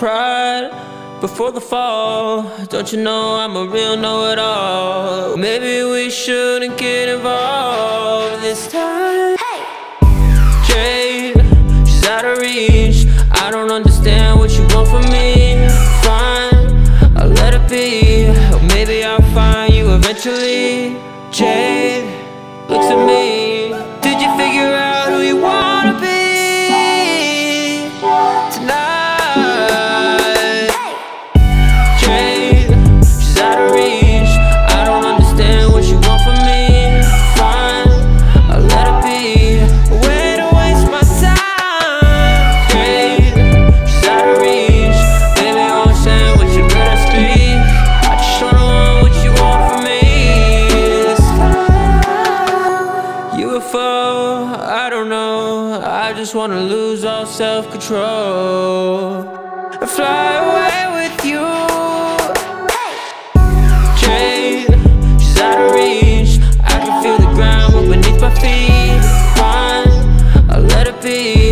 pride before the fall. Don't you know I'm a real know it all? Maybe we shouldn't get involved this time. Hey! Jade, she's out of reach. I don't understand what you want from me. Fine, I'll let it be. Maybe I'll find you eventually. Jade, looks at me. I don't know. I just wanna lose all self-control. Fly away with you. Train, she's out of reach. I can feel the ground beneath my feet. Fine, I'll let it be.